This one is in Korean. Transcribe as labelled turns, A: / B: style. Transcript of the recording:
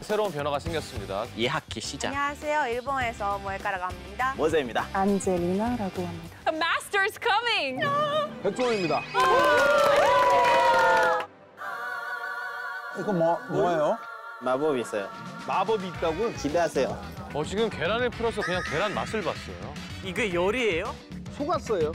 A: 새로운 변화가 생겼습니다.
B: 예학기 시작.
C: 안녕하세요. 일본에서 모에카라고 합니다.
B: 모세입니다.
D: 안젤리나라고 합니다.
E: A master's coming.
F: 백종원입니다. 이거 뭐 뭐예요?
B: 마법이 있어요.
F: 마법이 있다고?
B: 기대하세요.
A: 어, 지금 계란을 풀어서 그냥 계란 맛을 봤어요.
B: 이게 열이에요?
F: 속았어요.